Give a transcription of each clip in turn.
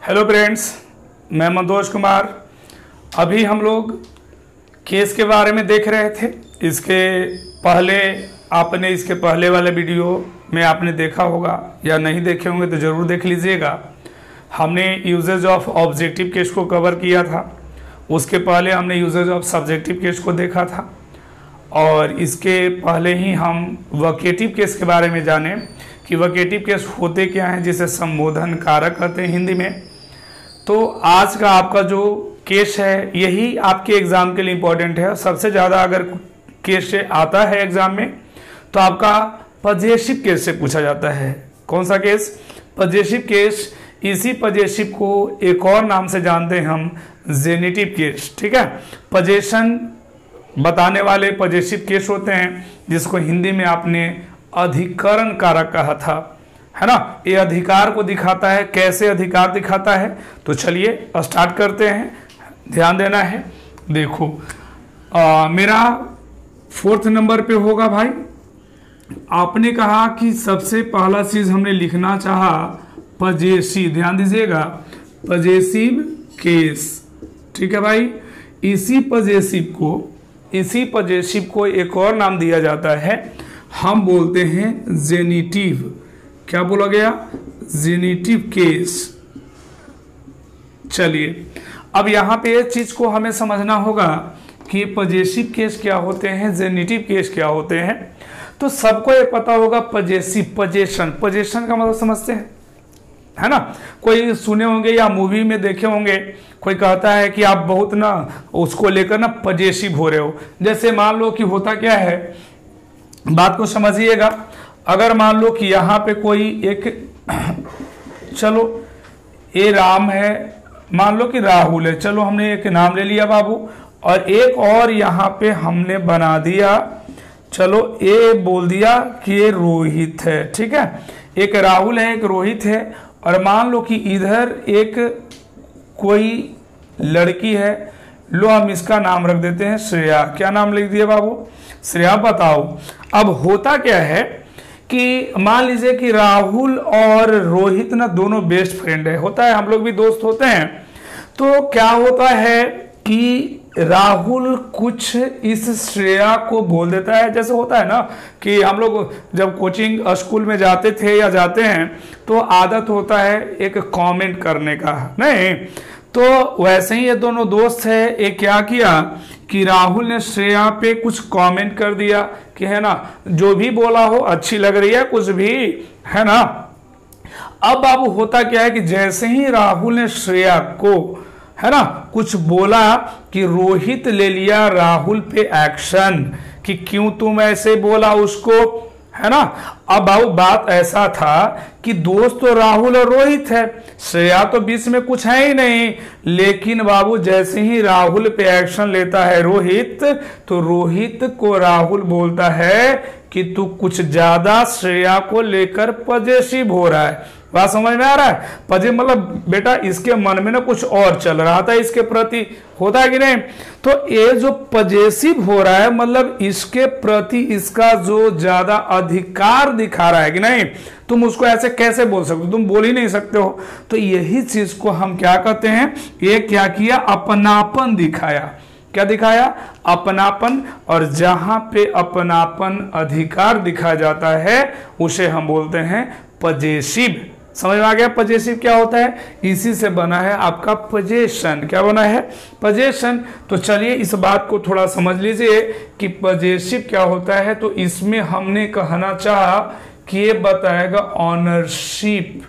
Hello friends मैं मनोज कुमार। अभी हम लोग केस के बारे में देख रहे थे। इसके पहले आपने इसके पहले वाले वीडियो में आपने देखा होगा या नहीं देखे होंगे तो ज़रूर देख लीजिएगा। हमने यूजेज ऑफ़ ऑब्जेक्टिव केस को कवर किया था। उसके पहले हमने यूजेज ऑफ़ सब्जेक्टिव केस को देखा था। और इसके पहले ही हम वकेटिव केस के बारे में जाने। कि वकेटिव केस होते क्या हैं, जिसे संबोधन कारक कहते हैं हिंदी में? तो आज का आपका जो केस है, यही आपके एग्ज़ाम के लिए इम्पोर्टेंट है। सबसे ज़्यादा अगर केस से आता है एग्ज़ाम में तो आपका पजेसिव केस से पूछा जाता है। कौन सा केस? पजेसिव केस, इसी पजेसिव को एक और नाम से जानते हैं हम, जेनेटिव केस। ठीक है? पजेशन बताने वाले पजेसिव केस होते हैं, जिसको हिंदी में आपने अधिकरण कारक कहा था। है ना? ये अधिकार को दिखाता है। कैसे अधिकार दिखाता है? तो चलिए स्टार्ट करते हैं। ध्यान देना है। देखो आ, मेरा फोर्थ नंबर पे होगा भाई। आपने कहा कि सबसे पहला चीज़ हमने लिखना चाहा पजेसी। ध्यान दीजिएगा। Possessive case. ठीक है भाई? इसी पजेसिव को इसी पजेसिव को एक और नाम दिया जाता है। हम बोलते हैं जेनिटिव। क्या बोला गया? Genitive case. चलिए, अब यहाँ पे एक चीज़ को हमें समझना होगा कि पजेसिव केस क्या होते हैं जेनेटिव केस क्या होते हैं। तो सबको ये पता होगा पजेसिव पजेशन पजेशन का मतलब समझते हैं, है ना? कोई सुने होंगे या मूवी में देखे होंगे, कोई कहता है कि आप बहुत ना, उसको लेकर ना पजेसिव हो रहे हो। जैसे मान लो कि होता क्या है बात को समझिएगा। अगर मान लो कि यहाँ पे कोई एक चलो ये राम है, मान लो कि राहुल है, चलो हमने एक नाम ले लिया बाबू, और एक और यहाँ पे हमने बना दिया, चलो ये बोल दिया कि ये रोहित है, ठीक है? एक राहुल है, एक रोहित है, और मान लो कि इधर एक कोई लड़की है लो, हम इसका नाम रख देते हैं श्रेया। क्या नाम लिख दिया बाबू? श्रेया, बताओ। अब होता क्या है कि मान लीजिए कि राहुल और रोहित ना दोनों बेस्ट फ्रेंड है। होता है, हम लोग भी दोस्त होते हैं। तो क्या होता है कि राहुल कुछ इस श्रेया को बोल देता है? जैसे होता है ना कि हम लोग जब कोचिंग स्कूल में जाते थे या जाते हैं तो आदत होता है एक कमेंट करने का। नहीं तो वैसे ही ये दोनों दोस्त है। ये क्या किया कि राहुल ने श्रेया पे कुछ कमेंट कर दिया कि है ना, जो भी बोला हो, अच्छी लग रही है, कुछ भी, है ना? अब बाबू होता क्या है कि जैसे ही राहुल ने श्रेया को, है ना, कुछ बोला कि रोहित ले लिया राहुल पे एक्शन कि क्यों तुम ऐसे बोला उसको? है ना? अब बात ऐसा था कि दोस्त तो राहुल और रोहित है, श्रेया तो बीच में कुछ है ही नहीं। लेकिन बाबू, जैसे ही राहुल पे एक्शन लेता है रोहित तो रोहित को राहुल बोलता है कि तू कुछ ज़्यादा श्रेया को लेकर पजेसिव हो रहा है। बात समझ में आ रहा है? पजे मतलब बेटा, इसके मन में ना कुछ और चल रहा था इसके प्रति। होता है कि नहीं? तो ये जो पजेसिव हो रहा है मतलब इसके प्रति इसका जो ज़्यादा अधिकार दिखा रहा है कि नहीं, तुम उसको ऐसे कैसे बोल सकते हो? तुम बोल ही नहीं सकते हो। तो यही चीज़ को हम क्या कहते हैं? ये क्या किया? अपनापन दिखाया। क्या दिखाया? अपनापन। और जहाँ पे अपनापन अधिकार दिखा जाता है, उसे हम बोलते हैं पजेसिव। समझ में आ गया? पजेसिव क्या होता है? इसी से बना है आपका पजेशन क्या बना है? पजेशन तो चलिए इस बात को थोड़ा समझ लीजिए कि पजेसिव क्या होता है। तो इसमें हमने कहना चाहा कि ये बताएगा ऑनरशिप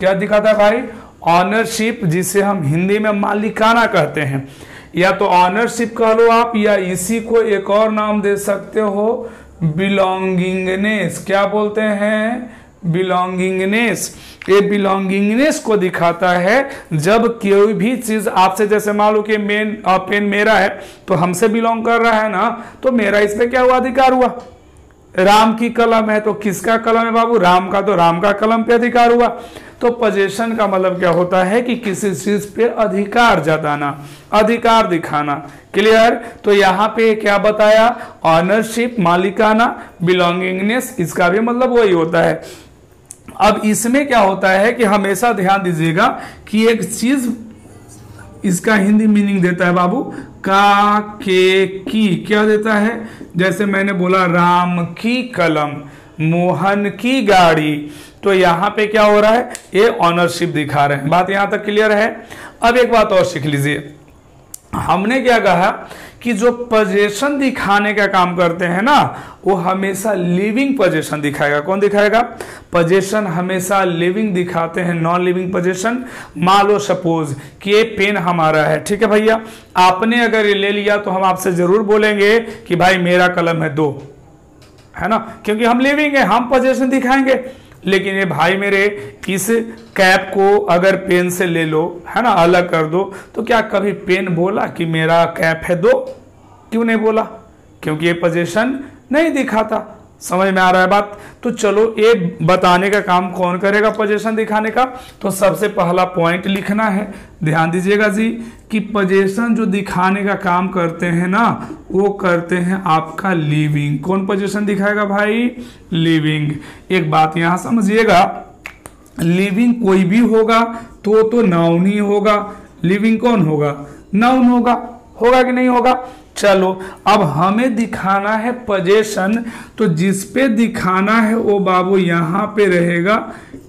क्या दिखाता है भाई? ऑनरशिप जिसे हम हिंदी में मालिकाना कहते हैं। या तो ऑनरशिप कह लो आप, या इसी को एक और नाम दे सकते हो बिलोंगिंगनेस क्या बोलते हैं? बिलोंगिंगनेस। ये बिलोंगिंगनेस को दिखाता है, जब कोई भी चीज़ आपसे, जैसे मान लो कि मेन पेन मेरा है तो हमसे बिलोंग कर रहा है ना तो मेरा इस पे क्या हुआ? अधिकार हुआ। राम की कलम है तो किसका कलम है बाबू? राम का तो राम का कलम पे अधिकार हुआ। तो पोजेशन का मतलब क्या होता है कि किसी चीज़ पे अधिकार जताना, अधिकार दिखाना। क्लियर तो यहाँ पे क्या बताया? ऑनरशिप मालिकाना बिलोंगिंगनेस इसका भी मतलब वही होता है। अब इसमें क्या होता है कि हमेशा ध्यान दीजिएगा कि एक चीज़ इसका हिंदी मीनिंग देता है बाबू, का, के, की। क्या देता है? जैसे मैंने बोला, राम की कलम, मोहन की गाड़ी। तो यहाँ पे क्या हो रहा है? ये ऑनरशिप दिखा रहे हैं। बात यहाँ तक क्लियर है? अब एक बात और सीख लीजिए। हमने क्या कहा? कि जो पोजेशन दिखाने का काम करते हैं ना, वो हमेशा लिविंग पोजेशन दिखाएगा। कौन दिखाएगा? पोजेशन हमेशा लिविंग दिखाते हैं नॉन लिविंग पोजेशन मान लो सपोज़ कि ये पेन हमारा है, ठीक है भैया? आपने अगर ये ले लिया तो हम आपसे ज़रूर बोलेंगे कि भाई मेरा कलम है दो, है ना? क्योंकि हम लिविंग है, हम पोजेशन दिखाएँगे। लेकिन ये भाई मेरे, इस कैप को अगर पेन से ले लो, है ना, अलग कर दो तो क्या कभी पेन बोला कि मेरा कैप है दो? क्यों नहीं बोला? क्योंकि ये पोजेशन नहीं दिखाता। समझ में आ रहा है बात? तो चलो ये बताने का काम कौन करेगा पोजीशन दिखाने का? तो सबसे पहला पॉइंट लिखना है। ध्यान दीजिएगा जी, कि पोजीशन जो दिखाने का काम करते हैं ना, वो करते हैं आपका लिविंग कौन पोजीशन दिखाएगा भाई? लिविंग एक बात यहाँ समझिएगा लिविंग कोई भी होगा तो तो नाउन ही होगा। लिविंग कौन होगा? नाउन होगा। होगा कि नहीं होगा? चलो, अब हमें दिखाना है पजेशन तो जिस पे दिखाना है वो बाबू यहाँ पे रहेगा।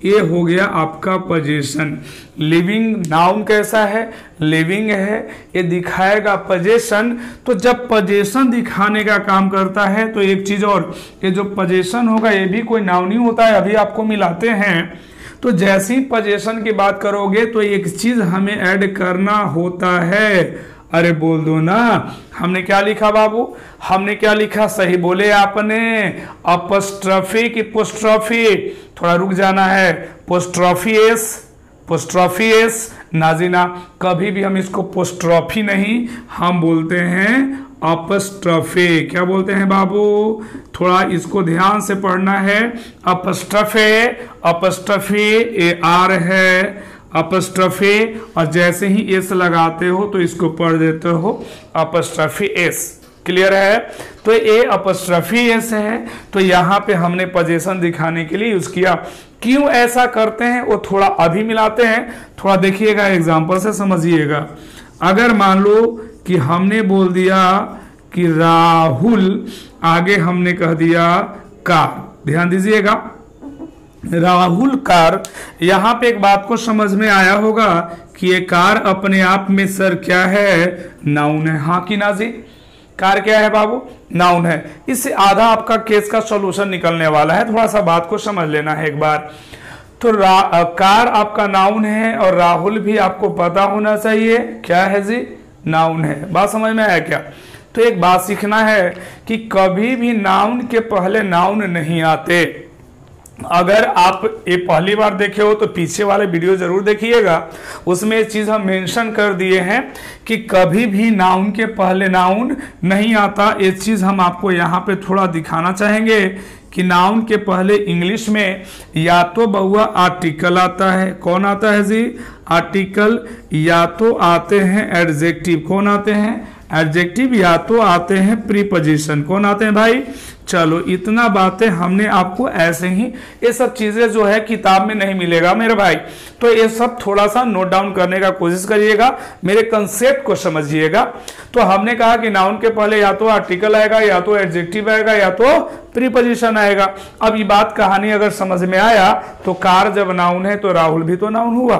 ये हो गया आपका पजेशन लिविंग नाउन कैसा है? लिविंग है, ये दिखाएगा पजेशन तो जब पजेशन दिखाने का काम करता है तो एक चीज़ और, ये जो पजेशन होगा, ये भी कोई नाउन ही होता है, अभी आपको मिलाते हैं। तो जैसी पजेशन की बात करोगे तो एक चीज़ हमें ऐड करना होता है। अरे बोल दो ना। हमने क्या लिखा बाबू? हमने क्या लिखा? सही बोले आपने। अपस्ट्रफी की पोस्ट्रॉफी। थोड़ा रुक जाना है। पोस्ट्रॉफी एस पोस्ट्रॉफी एस नाजीना, कभी भी हम इसको पोस्ट्रॉफी नहीं, हम बोलते हैं अपस्ट्रफे। क्या बोलते हैं बाबू? थोड़ा इसको ध्यान से पढ़ना है। अपस्ट्रफे अपस्ट्रफे ए आर है। अपस्ट्रफे, और जैसे ही एस लगाते हो तो इसको पढ़ देते हो, अपस्ट्रफी एस क्लियर है? तो ए अपस्ट्रफी एस है तो यहाँ पे हमने पजेशन दिखाने के लिए यूज़ किया। क्यों ऐसा करते हैं? वो थोड़ा अभी मिलाते हैं। थोड़ा देखिएगा एग्ज़ाम्पल से समझिएगा। अगर मान लो कि हमने बोल दिया कि राहुल, आगे हमने कह दिया कार ध्यान दीजिएगा। राहुल कार, यहाँ पे एक बात को समझ में आया होगा कि ये कार अपने आप में सर क्या है? नाउन है। हाँ की नाजी कार क्या है बाबू? नाउन है। इससे आधा आपका केस का सॉल्यूशन निकलने वाला है। थोड़ा सा बात को समझ लेना है एक बार। तो कार आपका नाउन है और राहुल भी आपको पता होना चाहिए। क्या है जी? नाउन है। बात समझ में आया क्या? तो एक बात सीखना है कि कभी भी नाउन के पहले नाउन नहीं आते। अगर आप ये पहली बार देखे हो तो पीछे वाले वीडियो ज़रूर देखिएगा। उसमें एक चीज़ हम मेंशन कर दिए हैं कि कभी भी नाउन के पहले नाउन नहीं आता। ये चीज़ हम आपको यहाँ पे थोड़ा दिखाना चाहेंगे कि नाउन के पहले इंग्लिश में या तो बहुआ आर्टिकल आता है। कौन आता है जी? आर्टिकल या तो आते हैं एडजेक्टिव। कौन आते हैं? एडजेक्टिव या तो आते हैं प्रीपोजिशन कौन आते हैं भाई? चलो, इतना बातें हमने आपको ऐसे ही, ये सब चीज़ें जो है किताब में नहीं मिलेगा मेरे भाई। तो ये सब थोड़ा सा नोट डाउन करने का कोशिश करिएगा, मेरे कंसेप्ट को समझिएगा। तो हमने कहा कि नाउन के पहले या तो आर्टिकल आएगा, या तो एडजेक्टिव आएगा, या तो प्रीपोजिशन आएगा। अब ये बात कहानी अगर समझ में आया तो कार जब नाउन है तो राहुल भी तो नाउन हुआ।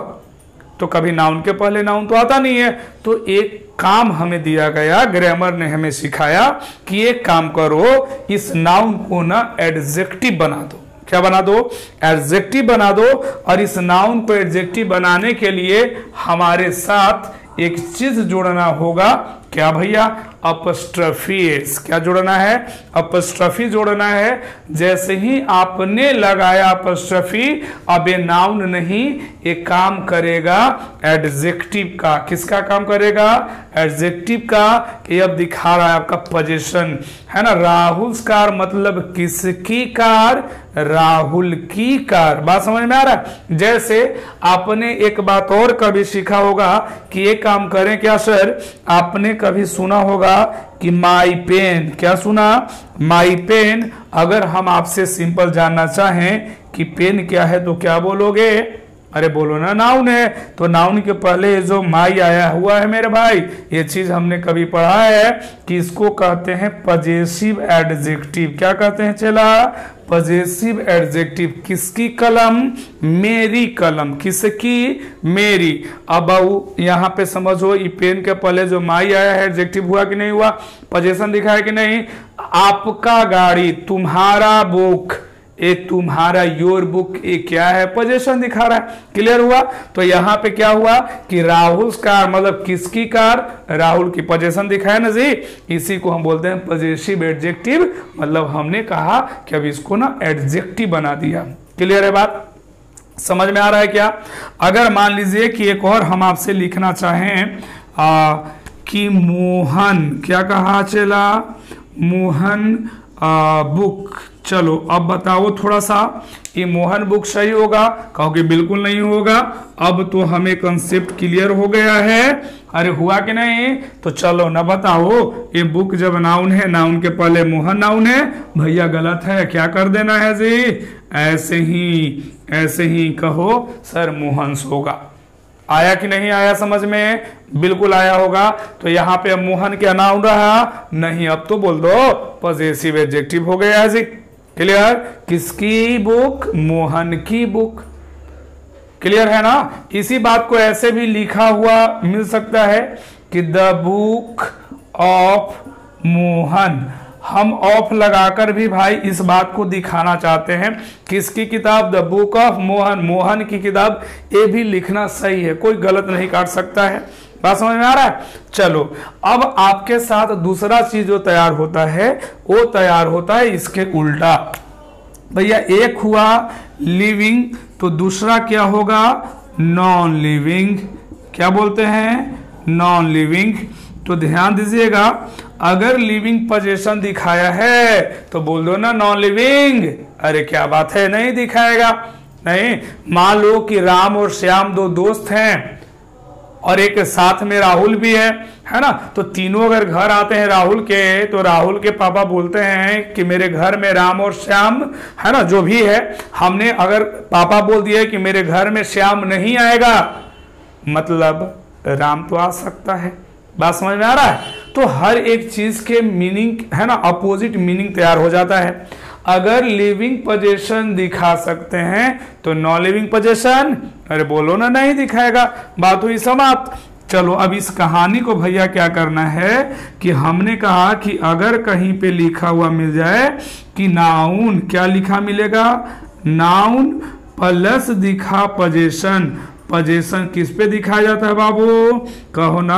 तो कभी नाउन के पहले नाउन तो आता नहीं है। तो एक काम हमें दिया गया ग्रामर ने हमें सिखाया कि एक काम करो, इस नाउन को ना एडजेक्टिव बना दो। क्या बना दो? एडजेक्टिव बना दो और इस नाउन को एडजेक्टिव बनाने के लिए हमारे साथ एक चीज़ जोड़ना होगा। क्या भैया? अपस्ट्रफीस क्या जोड़ना है? अपस्ट्रफी जोड़ना है। जैसे ही आपने लगाया अपस्ट्रफी, अब ये नाउन नहीं, ये काम करेगा एडजेक्टिव का। किसका काम करेगा? एडजेक्टिव का ये अब दिखा रहा है आपका पोजीशन है ना? राहुल कार मतलब किसकी कार? राहुल की कार। बात समझ में आ रहा है? जैसे आपने एक बात और कभी सीखा होगा कि ये काम करें क्या, सर? आपने कभी सुना होगा कि माई पेन क्या सुना? माई पेन अगर हम आपसे सिंपल जानना चाहें कि पेन क्या है तो क्या बोलोगे? अरे बोलो ना, नाउन है। तो नाउन के पहले जो माई आया हुआ है मेरे भाई, ये चीज़ हमने कभी पढ़ा है कि इसको कहते हैं पजेसिव एडजेक्टिव क्या कहते हैं चला? पजेसिव एडजेक्टिव किसकी कलम? मेरी कलम। किसकी? मेरी। अब यहाँ पे समझो, ये पेन के पहले जो माई आया है एडजेक्टिव हुआ कि नहीं हुआ? पजेशन दिखा है कि नहीं? आपका गाड़ी, तुम्हारा बुक। ये तुम्हारा योर बुक ये क्या है? पोजेशन दिखा रहा है। क्लियर हुआ? तो यहाँ पे क्या हुआ कि राहुल कार मतलब किसकी कार? राहुल की पोजेशन दिखाया ना जी? इसी को हम बोलते हैं पॉजिटिव एडजेक्टिव मतलब हमने कहा कि अब इसको ना एडजेक्टिव बना दिया। क्लियर है बात? समझ में आ रहा है क्या? अगर मान लीजिए कि एक और हम आपसे लिखना चाहें आ, कि मोहन क्या कहा चला? मोहन बुक। चलो, अब बताओ थोड़ा सा ये मोहन बुक सही होगा? कहो कि बिल्कुल नहीं होगा। अब तो हमें कंसेप्ट क्लियर हो गया है। अरे, हुआ कि नहीं? तो चलो ना बताओ, ये बुक जब नाउन है नाउन के पहले मोहन नाउन है। भैया गलत है, क्या कर देना है जी? ऐसे ही ऐसे ही कहो, सर मोहन होगा आया कि नहीं आया समझ में? बिल्कुल आया होगा। तो यहाँ पे मोहन क्या नाउन रहा। नहीं, अब तो बोल दो पॉजिटिव एडजेक्टिव हो गया है जी। क्लियर किसकी बुक मोहन की बुक क्लियर है ना? इसी बात को ऐसे भी लिखा हुआ मिल सकता है कि द बुक ऑफ़ मोहन। हम ऑफ़ लगाकर भी भाई इस बात को दिखाना चाहते हैं। किसकी किताब? The book of Mohan. Mohan की किताब, ये भी लिखना सही है। कोई गलत नहीं काट सकता है। बात समझ में आ रहा है? चलो, अब आपके साथ दूसरा चीज़ जो तैयार होता है, वो तैयार होता है इसके उल्टा। भैया, एक हुआ लिविंग तो दूसरा क्या होगा? नॉन लिविंग क्या बोलते हैं? नॉन लिविंग तो ध्यान दीजिएगा, अगर लिविंग पोजेशन दिखाया है तो बोल दो ना नॉन लिविंग अरे, क्या बात है? नहीं दिखाएगा। नहीं, मान लो कि राम और श्याम दो दोस्त हैं। और एक साथ में राहुल भी है है ना? तो तीनों अगर घर आते हैं राहुल के तो राहुल के पापा बोलते हैं कि मेरे घर में राम और श्याम, है ना, जो भी है, हमने अगर पापा बोल दिया कि मेरे घर में श्याम नहीं आएगा मतलब राम तो आ सकता है। बात समझ में आ रहा है? तो हर एक चीज़ के मीनिंग, है ना, अपोजिट मीनिंग तैयार हो जाता है। अगर लिविंग पोजेशन दिखा सकते हैं तो नॉन लिविंग पोजेशन अरे बोलो ना, नहीं दिखाएगा। बात हुई समाप्त। चलो, अब इस कहानी को भैया क्या करना है कि हमने कहा कि अगर कहीं पे लिखा हुआ मिल जाए कि नाउन, क्या लिखा मिलेगा? नाउन प्लस दिखा पजेशन। पजेशन किस पे दिखाया जाता है बाबू? कहो ना,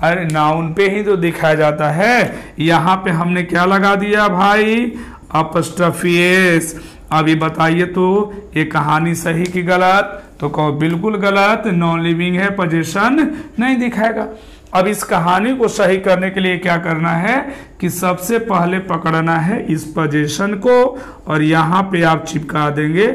अरे नाउन पे ही तो दिखाया जाता है। यहाँ पे हमने क्या लगा दिया भाई? अपस्टफियस अभी बताइए तो ये कहानी सही की गलत? तो कहो, बिल्कुल गलत नॉन लिविंग है पोजिशन नहीं दिखाएगा। अब इस कहानी को सही करने के लिए क्या करना है कि सबसे पहले पकड़ना है इस पोजिशन को और यहाँ पे आप चिपका देंगे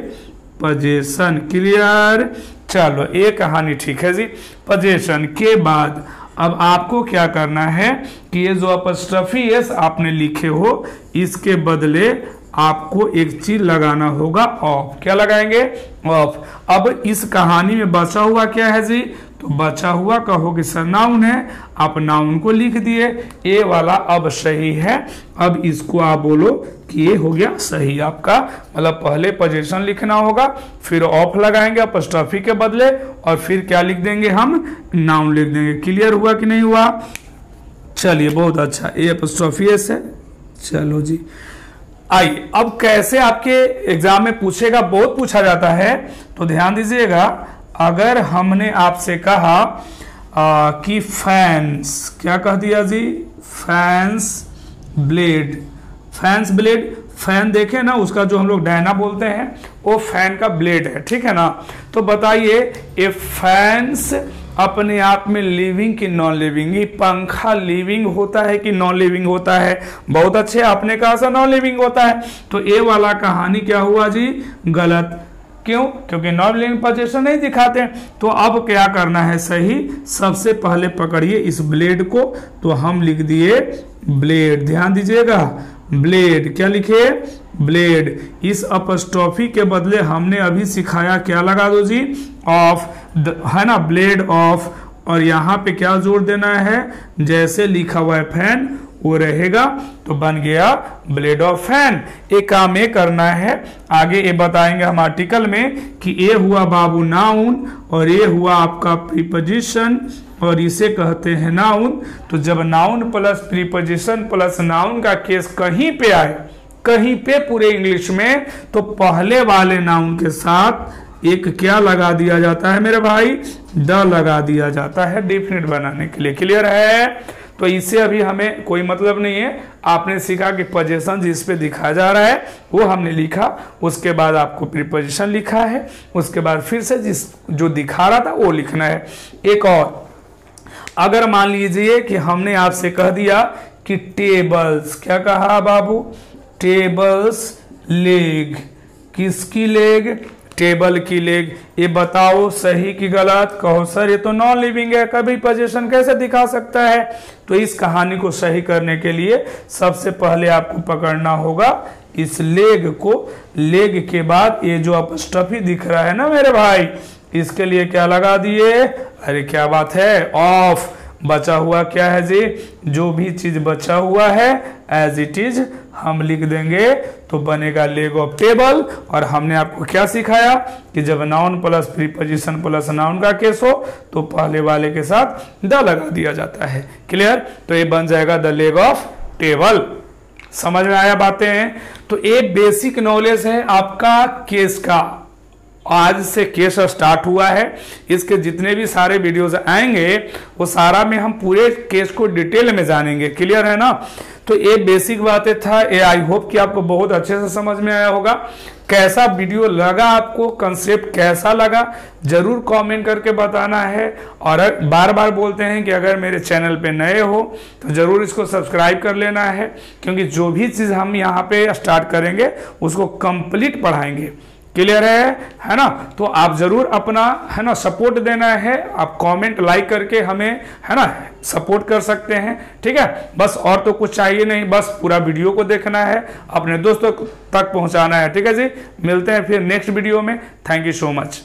पोजिशन क्लियर चलो, ये कहानी ठीक है जी। पोजिशन के बाद अब आपको क्या करना है कि ये जो अपस्ट्रफी आपने लिखे हो, इसके बदले आपको एक चीज़ लगाना होगा ऑफ़ क्या लगाएँगे? ऑफ़ अब इस कहानी में बचा हुआ क्या है जी? तो बचा हुआ कहोगे सर नाउन है। आप नाउन को लिख दिए। ए वाला अब सही है। अब इसको आप बोलो कि ये हो गया सही। आपका मतलब पहले पोजीशन लिखना होगा, फिर ऑफ़ लगाएँगे अपस्टॉफी के बदले, और फिर क्या लिख देंगे हम? नाउन लिख देंगे। क्लियर हुआ कि नहीं हुआ? चलिए, बहुत अच्छा। ए अपस्टॉफी है। चलो जी। आइए अब कैसे आपके एग्ज़ाम में पूछेगा बहुत पूछा जाता है तो ध्यान दीजिएगा अगर हमने आपसे कहा आ, कि फैंस क्या कह दिया जी? Fans blade fans blade fan देखे ना उसका जो हम लोग डायना बोलते हैं वो फ़ैन का ब्लेड है ठीक है ना? तो बताइए ये फैंस अपने आप में लिविंग की नॉन लिविंग ये पंखा लिविंग होता है कि नॉन लिविंग होता है? बहुत अच्छे, आपने कहा सा नॉन लिविंग होता है। तो ये वाला कहानी क्या हुआ जी? गलत। क्यों? क्योंकि नॉन लिविंग पोजीशन नहीं दिखाते तो अब क्या करना है सही? सबसे पहले पकड़िए इस ब्लेड को। तो हम लिख दिए ब्लेड ध्यान दीजिएगा। ब्लेड क्या लिखे ब्लेड। इस अपस्टॉफी के बदले हमने अभी सिखाया क्या लगा दो जी? ऑफ़ है ना, ब्लेड ऑफ़। और यहाँ पे क्या ज़ोर देना है? जैसे लिखा हुआ है फ़ैन, वो रहेगा तो बन गया ब्लेड ऑफ़ फ़ैन। एक काम ये करना है, आगे ये बताएँगे हम आर्टिकल में कि ये हुआ बाबू नाउन और ये हुआ आपका प्रीपोजिशन और इसे कहते हैं नाउन। तो जब noun plus preposition plus noun का केस कहीं पे आए कहीं पे पूरे इंग्लिश में तो पहले वाले नाउन के साथ एक क्या लगा दिया जाता है मेरे भाई? द लगा दिया जाता है डेफिनेट बनाने के लिए। क्लियर है? तो इससे अभी हमें कोई मतलब नहीं है। आपने सीखा कि पोजिशन जिस पे दिखा जा रहा है, वो हमने लिखा। उसके बाद आपको प्रीपोजिशन लिखा है। उसके बाद फिर से जिस जो दिखा रहा था, वो लिखना है। एक और, अगर मान लीजिए कि हमने आपसे कह दिया कि टेबल्स क्या कहा बाबू? टेबल्स लेग किसकी लेग टेबल की लेग ये बताओ, सही कि गलत? कहो, सर, ये तो नॉन लिविंग है, कभी पोजीशन कैसे दिखा सकता है? तो इस कहानी को सही करने के लिए सबसे पहले आपको पकड़ना होगा इस लेग को। लेग के बाद ये जो अपस्टफी दिख रहा है ना मेरे भाई, इसके लिए क्या लगा दिए? अरे, क्या बात है? ऑफ़ बचा हुआ क्या है जी? जो भी चीज़ बचा हुआ है एज इट इज़ हम लिख देंगे तो बनेगा लेग ऑफ़ टेबल और हमने आपको क्या सिखाया कि जब noun plus preposition plus noun का केस हो तो पहले वाले के साथ द लगा दिया जाता है। क्लियर तो ये बन जाएगा द लेग ऑफ़ टेबल समझ में आया बातें? हैं तो ये बेसिक नॉलेज है आपका केस का। आज से केस स्टार्ट हुआ है। इसके जितने भी सारे वीडियोस आएँगे, वो सारा में हम पूरे केस को डिटेल में जानेंगे। क्लियर है ना? तो ये बेसिक बातें था। ये आई होप कि आपको बहुत अच्छे से समझ में आया होगा। कैसा वीडियो लगा आपको? कंसेप्ट कैसा लगा? ज़रूर कमेंट करके बताना है। और बार बार बोलते हैं कि अगर मेरे चैनल पे नए हो तो ज़रूर इसको सब्सक्राइब कर लेना है। क्योंकि जो भी चीज़ हम यहाँ पे स्टार्ट करेंगे, उसको कंप्लीट पढ़ाएँगे। क्लियर है? है ना? तो आप ज़रूर अपना, है ना, सपोर्ट देना है। आप कमेंट, लाइक करके हमें, है ना, सपोर्ट कर सकते हैं। ठीक है? बस और तो कुछ चाहिए नहीं, बस पूरा वीडियो को देखना है, अपने दोस्तों तक पहुंचाना है। ठीक है जी? मिलते हैं फिर नेक्स्ट वीडियो में। Thank you so much